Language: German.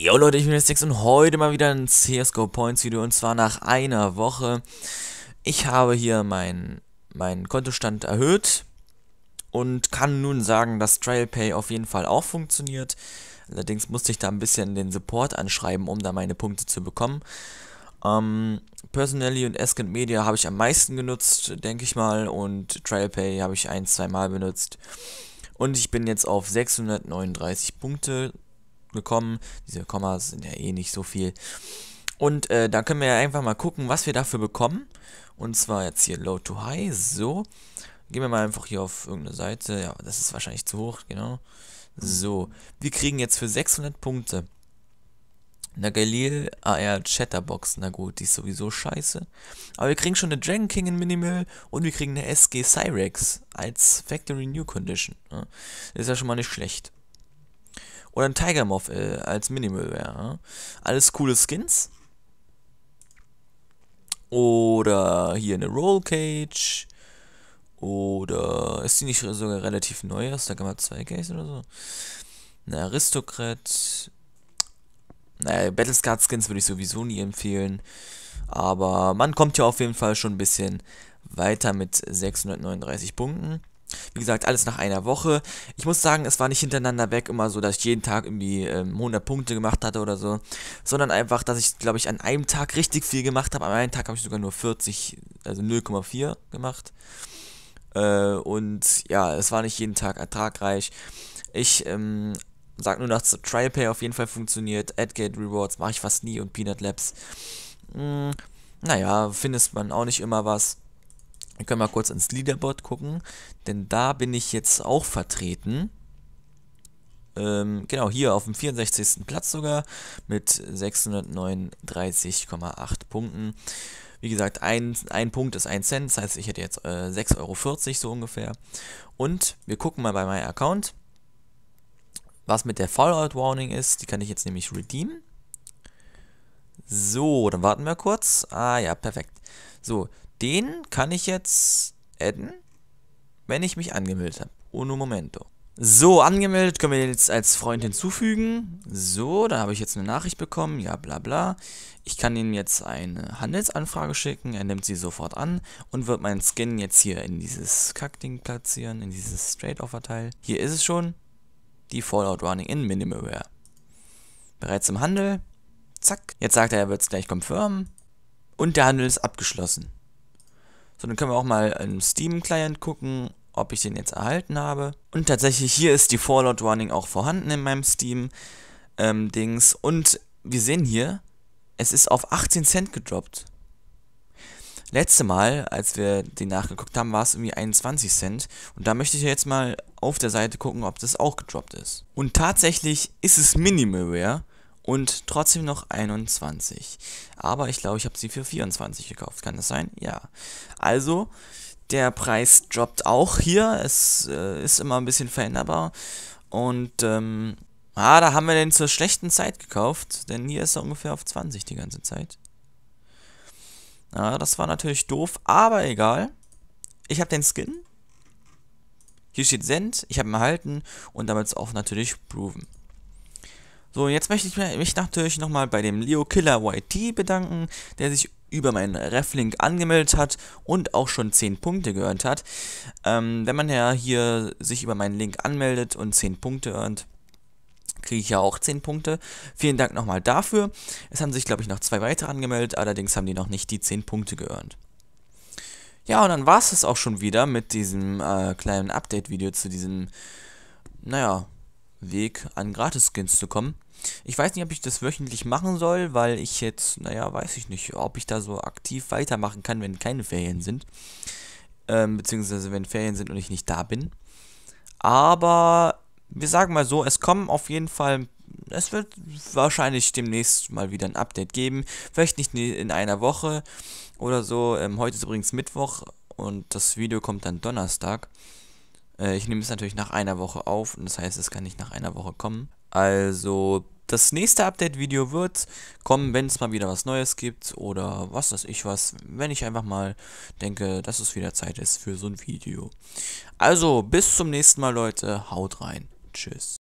Jo Leute, ich bin Six und heute mal wieder ein CSGO Points Video und zwar nach einer Woche. Ich habe hier meinen mein Kontostand erhöht und kann nun sagen, dass Trial Pay auf jeden Fall auch funktioniert. Allerdings musste ich da ein bisschen den Support anschreiben, um da meine Punkte zu bekommen. Ähm, Personally und Escant Media habe ich am meisten genutzt, denke ich mal, und Trial Pay habe ich ein, zwei Mal benutzt. Und ich bin jetzt auf 639 Punkte gekommen. Diese Kommas sind ja eh nicht so viel. Und äh, da können wir ja einfach mal gucken, was wir dafür bekommen. Und zwar jetzt hier Low to High. So. Gehen wir mal einfach hier auf irgendeine Seite. Ja, das ist wahrscheinlich zu hoch, genau. So. Wir kriegen jetzt für 600 Punkte eine Galil AR Chatterbox. Na gut, die ist sowieso scheiße. Aber wir kriegen schon eine Dragon King in Minimal und wir kriegen eine SG Cyrex als Factory New Condition. Ja. Das ist ja schon mal nicht schlecht. Oder ein Tiger Moth äh, als Minimalware. Ja? Alles coole Skins. Oder hier eine Roll Cage. Oder ist die nicht sogar relativ neu? Ist da kann man zwei Case oder so? Eine Aristokrat. Naja, Battlescard Skins würde ich sowieso nie empfehlen. Aber man kommt ja auf jeden Fall schon ein bisschen weiter mit 639 Punkten. Wie gesagt, alles nach einer Woche. Ich muss sagen, es war nicht hintereinander weg immer so, dass ich jeden Tag irgendwie ähm, 100 Punkte gemacht hatte oder so, sondern einfach, dass ich, glaube ich, an einem Tag richtig viel gemacht habe. An einem Tag habe ich sogar nur 40, also 0,4 gemacht. Äh, und ja, es war nicht jeden Tag ertragreich. Ich ähm, sag nur, dass Trial Pay auf jeden Fall funktioniert. Adgate Rewards mache ich fast nie und Peanut Labs. Mh, hm, naja, findet man auch nicht immer was. Wir können mal kurz ins Leaderboard gucken, denn da bin ich jetzt auch vertreten. Ähm, genau, hier auf dem 64. Platz sogar mit 639,8 Punkten. Wie gesagt, ein, ein Punkt ist 1 Cent, das heißt, ich hätte jetzt äh, 6,40 Euro so ungefähr. Und wir gucken mal bei meinem Account, was mit der Fallout Warning ist. Die kann ich jetzt nämlich redeemen. So, dann warten wir kurz. Ah ja, perfekt. So, den kann ich jetzt adden, wenn ich mich angemeldet habe. Uno momento. So, angemeldet können wir jetzt als Freund hinzufügen. So, da habe ich jetzt eine Nachricht bekommen. Ja, bla bla. Ich kann ihm jetzt eine Handelsanfrage schicken. Er nimmt sie sofort an und wird meinen Skin jetzt hier in dieses Kackding platzieren, in dieses Straight-Offer-Teil. Hier ist es schon. Die Fallout Running in Minimalware. Bereits im Handel. Zack. Jetzt sagt er, er wird es gleich confirmen. Und der Handel ist abgeschlossen. So, dann können wir auch mal im Steam-Client gucken, ob ich den jetzt erhalten habe. Und tatsächlich, hier ist die Fallout Warning auch vorhanden in meinem Steam-Dings. Ähm, und wir sehen hier, es ist auf 18 Cent gedroppt. Letzte Mal, als wir den nachgeguckt haben, war es irgendwie 21 Cent. Und da möchte ich jetzt mal auf der Seite gucken, ob das auch gedroppt ist. Und tatsächlich ist es Minimalware und trotzdem noch 21. Aber ich glaube, ich habe sie für 24 gekauft. Kann das sein? Ja. Also, der Preis droppt auch hier. Es äh, ist immer ein bisschen veränderbar. Und, ähm, ah, da haben wir den zur schlechten Zeit gekauft. Denn hier ist er ungefähr auf 20 die ganze Zeit. Ja, das war natürlich doof, aber egal. Ich habe den Skin. Hier steht Send, ich habe ihn erhalten und damit auch natürlich proven. So, jetzt möchte ich mich natürlich nochmal bei dem Leo Killer YT bedanken, der sich über meinen Reflink angemeldet hat und auch schon 10 Punkte geearnt hat. Ähm, wenn man ja hier sich über meinen Link anmeldet und 10 Punkte earnt, kriege ich ja auch 10 Punkte. Vielen Dank nochmal dafür. Es haben sich, glaube ich, noch zwei weitere angemeldet, allerdings haben die noch nicht die 10 Punkte geearnt. Ja, und dann war es auch schon wieder mit diesem äh, kleinen Update-Video zu diesem, naja, Weg an Gratis-Skins zu kommen. Ich weiß nicht, ob ich das wöchentlich machen soll, weil ich jetzt, naja, weiß ich nicht, ob ich da so aktiv weitermachen kann, wenn keine Ferien sind. Ähm, beziehungsweise wenn Ferien sind und ich nicht da bin. Aber wir sagen mal so, es kommen auf jeden Fall, es wird wahrscheinlich demnächst mal wieder ein Update geben. Vielleicht nicht in einer Woche oder so. Ähm, heute ist übrigens Mittwoch und das Video kommt dann Donnerstag. Äh, ich nehme es natürlich nach einer Woche auf und das heißt, es kann nicht nach einer Woche kommen. Also, das nächste Update-Video wird kommen, wenn es mal wieder was Neues gibt oder was weiß ich was, wenn ich einfach mal denke, dass es wieder Zeit ist für so ein Video. Also, bis zum nächsten Mal, Leute. Haut rein. Tschüss.